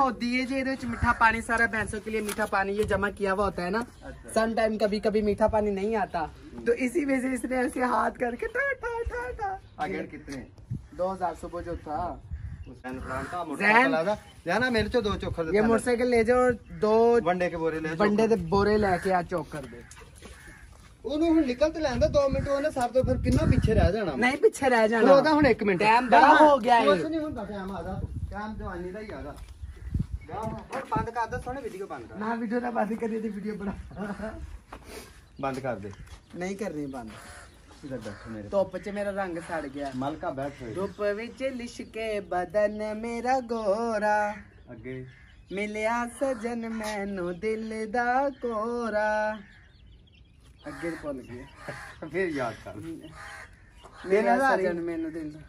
होती है जी ਇਹਦੇ ਵਿੱਚ ਮਿੱਠਾ ਪਾਣੀ सारा भैंसों के लिए मीठा पानी ये जमा किया हुआ होता है ना सन टाइम कभी कभी मीठा पानी नहीं आता तो इसी वजह से इसने ऐसे हाथ करके ठा ठा ठा ठा आगे कितने 2000 सुबह जो था हुसैन खान का जैन। मोटरसाइकिल ਆਦਾ ਜਾਨਾ ਮੇਰੇ ਚੋਂ ਦੋ ਚੋਖਰ ये मोटरसाइकिल ले जाओ और दो ਵੰਡੇ ਕੇ ਬੋਰੇ ਲੈ बंडे दे बोरे लेके आ चौक कर दे ਉਹਨੂੰ ਹੁਣ ਨਿਕਲ ਤੇ ਲੈਂਦਾ 2 ਮਿੰਟ ਉਹਨੇ ਸਭ ਤੋਂ ਫਿਰ ਕਿੰਨਾ ਪਿੱਛੇ ਰਹਿ ਜਾਣਾ नहीं पीछे रह ਹੁਣ जाना ਉਹਦਾ ਹੁਣ 1 ਮਿੰਟ ਟਾਈਮ ਬੜਾ ਹੋ ਗਿਆ ਏ। ਕੁਛ ਨਹੀਂ ਹੁੰਦਾ ਟਾਈਮ ਆਦਾ ਟਾਈਮ ਜਵਾਨੀ ਦਾ ਹੀ ਆਦਾ ਜਾ ਨਾ ਵੀਡੀਓ ਨਾ ਬੰਦ ਕਰੀ ਤੇ ਵੀਡੀਓ ਬਣਾ। ਬੰਦ ਕਰ ਦੇ। ਨਹੀਂ ਕਰਨੀ ਬੰਦ। ਸਿੱਧਾ ਬੈਠ ਮੇਰੇ ਧੁੱਪ 'ਚ ਮੇਰਾ ਰੰਗ ਸੜ ਗਿਆ। ਮਲਕਾ ਬੈਠ ਧੁੱਪ ਵਿੱਚ ਲਿਸ਼ਕੇ ਬਦਨ ਮੇਰਾ ਗੋਰਾ। ਅੱਗੇ। ਮਿਲਿਆ ਸਜਨ ਮੈਨੂੰ ਦਿਲ ਦਾ ਕੋਰਾ। ਅੱਗੇ ਭੁੱਲ ਗਿਆ ਫਿਰ ਯਾਦ ਕਰ। ਮੇਰਾ ਸਜਨ ਮੈਨੂੰ ਦਿਲ ਦਾ।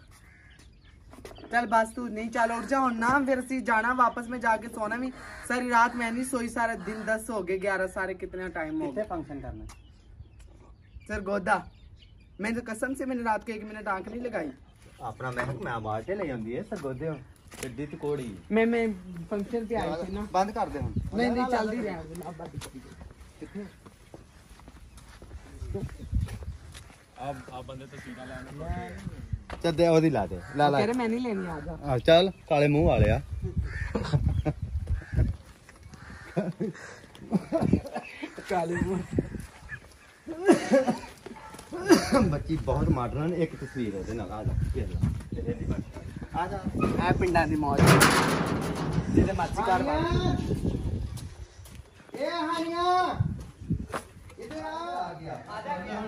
चल बस तू नहीं चल उठ जा ना फिर अस जाना वापस में जाके सोना भी। सारी रात मैं नहीं सोई सारा दिन दस हो गए ग्यारह सारे कितना टाइम हो गया फ़ंक्शन करना? सर गोदा। मैं तो कसम से मैंने रात को एक मिनट आँख नहीं लगाई। अपना मैं मैं आवाज़ ले आंदी है सर गोदे हो। टिड्डी तो कोड़ी। मैं मैं फ़ंक्शन पे आई थी ना। बंद कर दे हम नहीं नहीं चल दी। रहा अब अब आप बंदे तो सीधा लाने ਚੱਲ ਦੇ ਉਹਦੀ ਲਾ ਦੇ। ਲਾ ਲਾ। ਕਹਿੰਦੇ ਮੈਂ ਨਹੀਂ ਲੈਣੀ ਆ ਜਾ। ਆ ਚੱਲ ਕਾਲੇ ਮੂੰਹ ਵਾਲਿਆ ਕਾਲੇ ਮੂੰਹ ਬੱਚੀ ਬਹੁਤ ਮਾਡਰਨ ਇੱਕ ਤਸਵੀਰ ਉਹਦੇ ਨਾਲ ਆ ਜਾ ਆ ਜਾ। ਆ ਪਿੰਡਾਂ ਦੀ ਮੌਜ। ਜਿਹਦੇ ਮਰਜ਼ੀ ਕਰ ਇਹ ਹਾਨੀਆਂ। ਇਧਰ ਆ। ਆ ਗਿਆ। ਆ ਜਾ ਗਿਆ।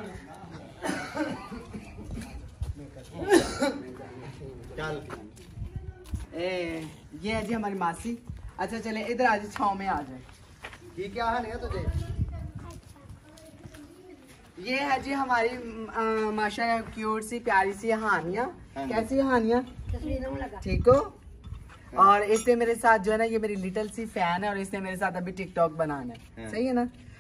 ए, ये है जी हमारी मासी। अच्छा चले इधर आज छाव में आ जाए ये क्या है नहीं तुझे? ये है जी हमारी माशा क्यूट सी प्यारी सी हानिया। हाँ कैसी हानिया? ठीक हो? और इसने मेरे साथ जो है ना ये मेरी लिटिल सी फ़ैन है और इसने मेरे साथ अभी टिकटॉक बनाना है। हाँ। सही है ना?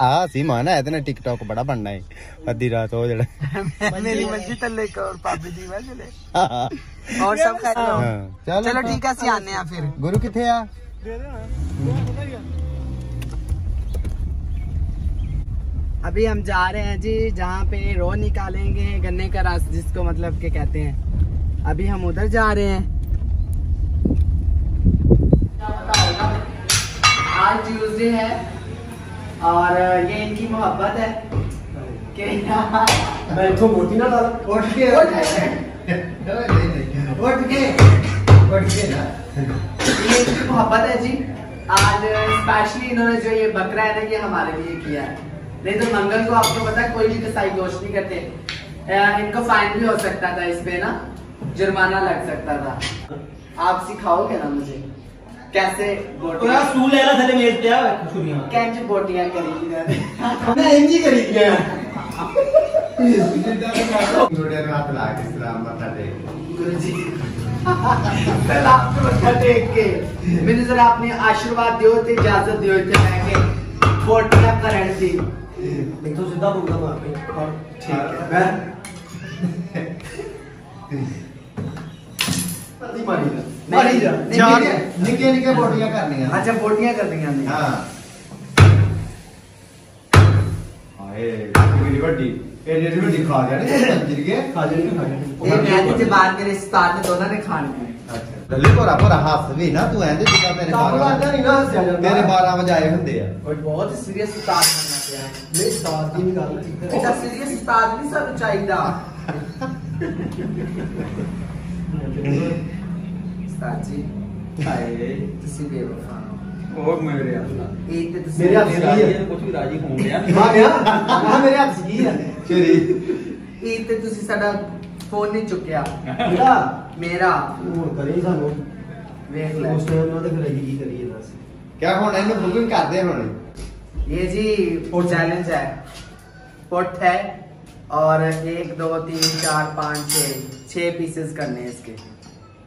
आ सी माना है तेने टिकटॉक बड़ा बनना है अद्धी रात हो जड़ा मेरी मर्जी तले को और पापी दी मैं चले हाँ, और सब खैरियत हो? चलो चलो ठीक है ਅਸੀਂ ਆਨੇ ਆ ਫਿਰ गुरु किथे आ अभी हम जा रहे हैं जी जहाँ पे रो निकालेंगे गन्ने का रस जिसको मतलब के कहते हैं अभी हम उधर जा रहे हैं आज ट्यूसडे है और ये इनकी मोहब्बत है। मैं तो मोटी ना डाल। उठ के। उठ के। उठ के ना। ये इनकी मोहब्बत है जी। आज स्पेशली इन्होंने जो ये बकरा है ना ये हमारे लिए किया है। नहीं तो मंगल को आपको पता है कोई भी कसाई गोश्त नहीं करते। इनको फाइन भी हो सकता था इस पे ना। जुर्माना लग सकता था। आप सिखाओगे ना मुझे? कैसे बोटियाँ? स्टूल ले ला थले मेज पे आ छुरियाँ कैंच बोटियाँ करी जाती मैं इंजी करी गया थोड़े रात ला के सलाम बता दे गुरु जी सलाम तो टेक के। मैंने जरा अपने आशीर्वाद दियो थे इजाज़त दियो थे मैं के बोटियाँ करण दी तो सीधा मुर्गा मार के और ठीक है। पति ਚਾਰ ਨਿੱਕੇ ਨਿੱਕੇ ਬੋਟੀਆਂ ਕਰਨੀਆਂ ਅੱਛਾ ਬੋਟੀਆਂ ਕਰਨੀਆਂ ਨੇ ਹਾਂ ਹਾਏ ਕਿੰਨੀ ਵੱਡੀ ਇਹ ਜਿਹੜੀ ਵੱਡੀ ਖਾ ਜਾਣੀ ਜਿਰ ਕੇ ਖਾ ਜਾਣੀ ਖਾ ਜਾਣੀ ਇਹ ਮੈਂ ਤੇ ਬਾਅਦ ਮੇਰੇ ਉਸਤਾਦ ਨੇ ਦੋਨਾਂ ਨੇ ਖਾਣੀ ਅੱਛਾ ਲੱਲੀ ਭੋਰਾ ਭੋਰਾ ਹੱਸ ਵੀ ਨਾ ਤੂੰ ਐਂਦੇ ਜਿੱਦਾਂ ਮੇਰੇ 12 ਨਹੀਂ ਨਾ ਹੱਸਿਆ ਜਾਂਦਾ ਤੇਰੇ 12 ਵਜਾਏ ਹੁੰਦੇ ਆ ਕੋਈ ਬਹੁਤ ਸੀਰੀਅਸ ਉਸਤਾਦ ਬਣਨਾ ਪਿਆ ਮੇਰੇ ਉਸਤਾਦ ਦੀ ਵੀ ਗੱਲ ਠੀਕ ਹੈ ਸੀਰੀਅਸ ਉਸਤਾਦ ਨਹੀਂ ਸਾਨੂੰ ਚਾਹੀਦਾ चाहिए उस्ताद जी ਹਾਏ ਤੁਸੀਂ ਬੇਵਫਾ ਹੋ ਉਹ ਮੇਰੇ ਅੱਲਾ ਇਹ ਤੇ ਤੁਸੀਂ ਮੇਰੇ ਹੱਥ ਮੇਰਾ- ਸਹੀ ਹੈ ਕੁਝ ਵੀ ਰਾਜੀ ਹੋਣ ਡਿਆ ਹਾਂ ਗਿਆ ਹਾਂ ਮੇਰੇ ਹੱਥ ਸਹੀ ਹੈ ਚਰੀ ਇਹ ਤੇ ਤੁਸੀਂ ਸਾਡਾ ਫੋਨ ਨਹੀਂ ਚੁੱਕਿਆ ਮੇਰਾ ਮੇਰਾ ਹੁਣ ਕਰੇ ਸਾਨੂੰ ਵੇਖ ਲੈ ਉਸ ਟਾਈਮ ਨਾਲ ਤੇ ਫਿਰ ਅਸੀਂ ਕੀ ਕਰੀਏ ਦੱਸ ਕਿਆ ਹੁਣ ਇਹਨੂੰ ਬੁਕਿੰਗ ਕਰਦੇ ਹੁਣ ये जी चैलेंज है पुट है और एक दो तीन चार पाँच छः छः पीसेस करने हैं इसके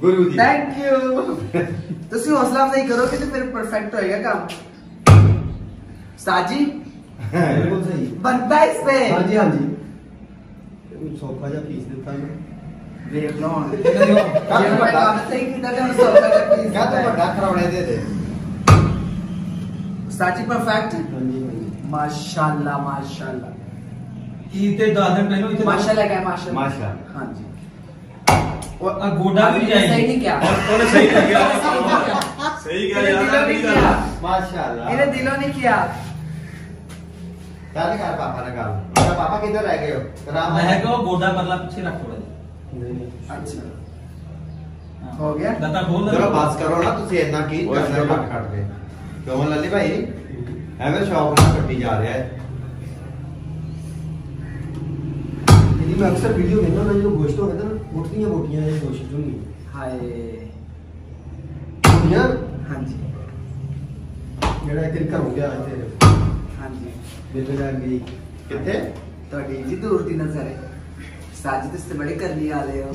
ਗੁਰੂ ਜੀ ਥੈਂਕ ਯੂ ਤੁਸੀਂ ਹੌਸਲਾ ਅਫਜ਼ਾਈ ਕਰੋਗੇ ਤੇ ਫਿਰ ਪਰਫੈਕਟ ਹੋਏਗਾ ਕੰਮ ਸਾਜੀ ਬਿਲਕੁਲ ਸਹੀ ਬੰਦਾ ਇਸ ਤੇ ਹਾਂਜੀ ਹਾਂਜੀ ਸੌਖਾ ਜਿਹਾ ਪੀਸ ਦਿੱਤਾ ਜੀ ਵੇਖ ਲਓ ਹੁਣ ਜਿਹੜਾ ਵੱਡਾ ਸਹੀ ਕੀਤਾ ਤਾਂ ਸੌਖਾ ਜਿਹਾ ਪੀਸ ਕਾ ਤਾਂ ਵੱਡਾ ਕਰਾਉਣੇ ਦੇ ਦੇ ਸਾਜੀ ਪਰਫੈਕਟ ਹਾਂਜੀ ਮਾਸ਼ਾਅੱਲਾ ਮਾਸ਼ਾਅੱਲਾ ਕੀ ਤੇ 10 ਦਿਨ ਪਹਿਲਾਂ ਇੱਥੇ ਮਾਸ਼ਾਅੱਲਾ ਹੈ ਮਾਸ਼ਾਅੱਲਾ ਮਾਸ਼ਾਅੱਲਾ ਹਾਂਜੀ ਉਹ ਆ ਗੋਡਾ ਵੀ आपने ਜਾਈ सही नहीं किया ਉਹਨੇ ਸਹੀ ਲੱਗਿਆ सही ਸਹੀ ਇਹਨੇ ਦਿਲੋਂ ਨਹੀਂ ਗੱਲ किया ਮਾਸ਼ਾਅੱਲਾ ਇਹਨੇ ਦਿਲੋਂ ਨਹੀਂ किया ਚੱਲ ਕਰ ਪਾਪਾ ਨਾਲ ਗੱਲ ਮੇਰਾ ਪਾਪਾ ਕਿੱਧਰ ਰਹਿ ਗਏ ਹੋ ਰਾਮ ਮੈਂ ਕਿਹਾ ਉਹ ਗੋਡਾ ਪਰਲਾ ਪਿੱਛੇ ਰੱਖ ਥੋੜਾ नहीं नहीं अच्छा हो गया ਲੱਤਾਂ ਖੋਲ ਲੈ ਚਲੋ ਬਸ ਕਰੋ ਨਾ ਤੁਸੀਂ ਇੰਨਾ ਕੀ ਓਏ ਕਰਨਾ ਚਲੋ। ਕੱਟ ਕੱਟ ਕੇ ਕਿਉਂ ਲੱਲੀ ਭਾਈ ਐਵੇਂ ਸ਼ੌਕ ਨਾਲ ਕੱਟੀ ਜਾ ਰਿਹਾ ਹੈ यदि मैं अक्सर वीडियो देखना ना जो गोश्त होता है ना मोटियां मोटियां ये गोश्त होंगी हाय मोटियां हाँ जी ਜਿਹੜਾ ਇੱਕ ਦਿਨ ਘਰੋਂ ਗਿਆ ਇੱਥੇ हाँ जी ਬੇਬੇ ਲੈ ਗਈ ਕਿੱਥੇ ਤੁਹਾਡੀ ਜੀ ਦੂਰ ਦੀ ਨਜ਼ਰ ਹੈ ਸਾਜੀ ਤੁਸੀਂ ਤੇ ਬੜੇ ਕਰਨੀ ਵਾਲੇ ਹੋ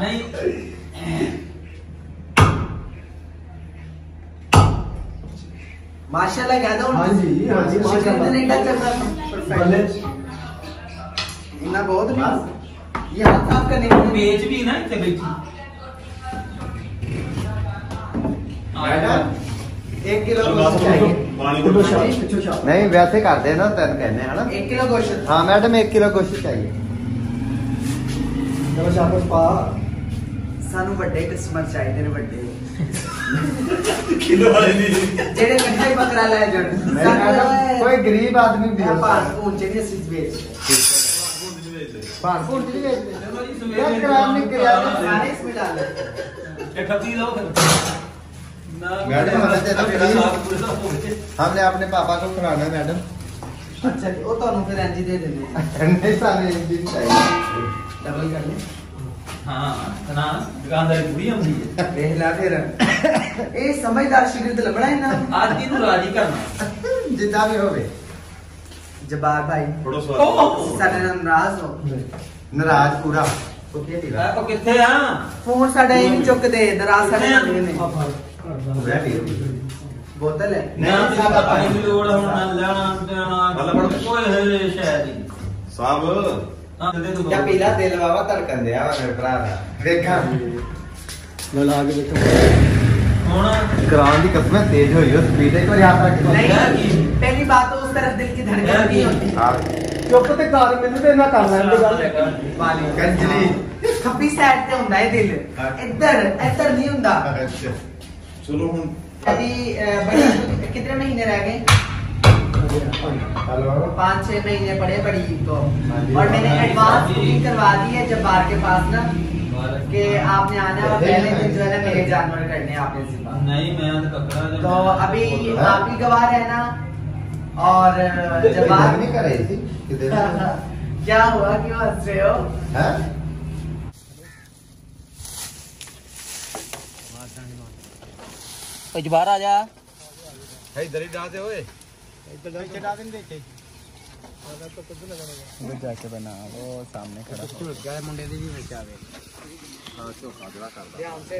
ਨਹੀਂ माशाल्लाह कहता हूं हाँ जी, हाँ जी, माशाल्लाह। नहीं का चल रहा भले परफेक्ट इतना बहुत नहीं ये हाथ साफ़ करने को बेच भी ना इतने हाँ। बेच एक किलो चाहिए। नहीं वैसे कर देना तेन कहने ना। एक किलो गोश्त हाँ मैडम एक किलो गोश्त चाहिए। कोई गरीब आदमी फूट जी बेचते ਚਲੋ ਜੀ क्या ਸਵੇਰੇ कराम नहीं किया ਸਾਰੇ ਇਸ ਵਿੱਚ ਡਾਲ ਇਹ ਖੱਤੀ ਲਓ ਫਿਰ ਨਾ ਮੈਡਮ, ਹਲੇ ਤੇ ਤਾਂ ਮੇਰਾ please। ਸਾਥ ਪੂਰਾ ਹੋ ਗਿਆ हमने अपने पापा को खिलाना है मैडम ਅੱਛਾ ਜੀ, ਉਹ ਤੁਹਾਨੂੰ ਫਿਰ ਇੰਜ ਹੀ ਦੇ ਦਿੰਦੇ नहीं सारे एक दिन चाहिए ਡਬਲ ਕਰ ਲੈ ਹਾਂ ਨਾ ਦੁਕਾਨਦਾਰੀ ਪੂਰੀ ਹੁੰਦੀ ਹੈ ਵੇਖ ਲੈ ਫਿਰ ਇਹ ਸਮਝਦਾਰ ਸ਼ਾਗਿਰਦ ਲੱਭਣਾ ਇਹਨਾਂ ਨੂੰ ਅੱਜ ਇਹਨੂੰ ਰਾਜੀ ਕਰਨਾ जितना भी होवे ਜਬਾਰ ਭਾਈ ਥੋੜਾ ਸਵਾਲ ਸਾਡੇ ਨਾਲ ਨਾਰਾਜ਼ ਹੋ ਨਾਰਾਜ਼ ਪੂਰਾ ਕੁੱਤੇ ਦੀ ਆ ਕਿੱਥੇ ਆ ਫੋਨ ਸਾਡਾ ਇਹ ਨਹੀਂ ਚੁੱਕਦੇ ਨਾਰਾਜ਼ ਸਾਡੇ ਨਾਲ ਨੇ ਬੋਤਲ ਹੈ ਨਾ ਸਾਡਾ ਪਾਣੀ ਦੀ ਲੋੜ ਹੁਣ ਨਾ ਲੈਣਾ ਦੇਣਾ ਬੱਲਾ ਬੜਾ ਕੋਈ ਹੈ ਸ਼ਾਇਦ ਹੀ ਸਾਹਿਬ ਜਾਂ ਪੀਲਾ ਦਿਲ ਬਾਬਾ ਧੜਕਣ ਦਿਆ ਵਾ ਮੇਰੇ ਭਰਾ ਦਾ ਵੇਖਾਂ ਲੈ ਲਾ ਕੇ ਦੇਖੋ ਹੁਣ ਕਰਾਂ ਦੀ ਕਸਮ ਤੇਜ਼ ਹੋਈ ਉਹ ਸਪੀਡ ਇੱਕ ਵਾਰੀ ਆਪ ਰੱਖ ਨਹੀਂ पहली बात तो उस तरफ दिल की धड़कन नहीं होती ਚੁੱਪ ਤੇ ਕਰ ਮੈਨੂੰ ਤੇ ਨਾ ਕਰ ਲੈਣ ਦੀ ਗੱਲ वाली कंजली ਖੱਬੀ ਸਾਈਡ ਤੇ ਹੁੰਦਾ ਹੈ ਦਿਲ ਹਾਂ। ਇੱਧਰ ਇੱਧਰ ਨਹੀਂ ਹੁੰਦਾ अच्छा ਚਲੋ ਹੁਣ अभी अ, बड़ी कितने महीने रह गए हेलो पाँच छह महीने पड़े बड़ी ईद को हाँ जी। और मैंने हाँ जी। एडवांस बुकिंग करवा दी है जब्बार के पास ना कि आपने आना है और पहले दिन जो है ना मेरे जानवर करने हैं आपने सिपा ਨਹੀਂ ਮੈਂ ਤਾਂ ਕੱਕੜਾ तो अभी आप ही गवाह रहना और जब आप नहीं कर रही थी कि हाँ, हाँ। क्या हुआ क्यों हंस रहे हो? हाँ? बाहर आ जा। इधर ही डाल दे ओए। इधर डाल के डाल देंगे देखे। तो कुछ लगाने जाके बना वो सामने खड़ा तो गए मुंडे दी भी बचावे हाँ तो खादड़ा कर दे।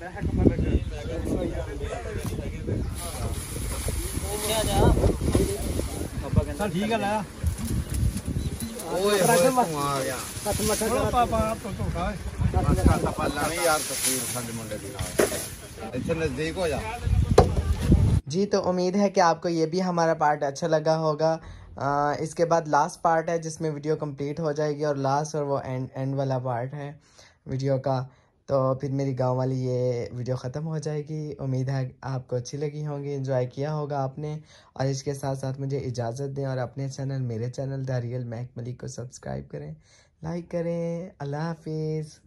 ਸੀ ਮੈਂ ਕਿਹਾ ਕਮਰ ਲੱਗਾ ਠੀਕ ਹੈ ਲੈ ਓਏ ਹੋਏ ਤੂੰ ਆ ਗਿਆ ਹੱਥ ਮੱਥਾ ਚਲੋ ਪਾਪਾ ਤੋਂ ਤੋਂ ਖਾ ਮੱਥਾ ਟੱਪਾ ਲਾਣੀ ਯਾਰ ਤਸਵੀਰ ਸਾਡੇ ਮੁੰਡੇ ਦੀ ਨਾਲ ਇੱਥੇ ਨਜ਼ਦੀਕ ਹੋ ਜਾ जी तो उम्मीद है कि आपको ये भी हमारा पार्ट अच्छा लगा होगा आ, इसके बाद लास्ट पार्ट है जिसमें वीडियो कंप्लीट हो जाएगी और लास्ट और वो एंड एंड वाला पार्ट है वीडियो का तो फिर मेरी गाँव वाली ये वीडियो ख़त्म हो जाएगी। उम्मीद है आपको अच्छी लगी होगी। एंजॉय किया होगा आपने। और इसके साथ साथ मुझे इजाज़त दें और अपने चैनल मेरे channel the real Mac Malik को सब्सक्राइब करें। लाइक करें। अल्लाह हाफिज़।